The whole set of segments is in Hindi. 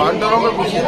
पांडवों में पूछिए।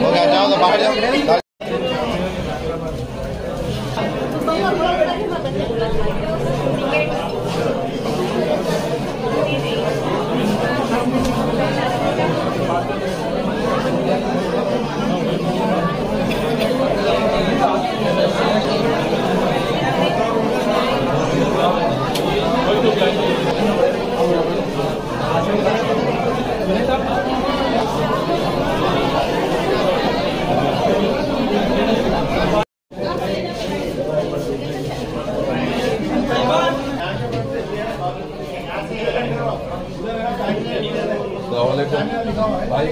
हो गया जाओ तो बाहर जाओ। भाई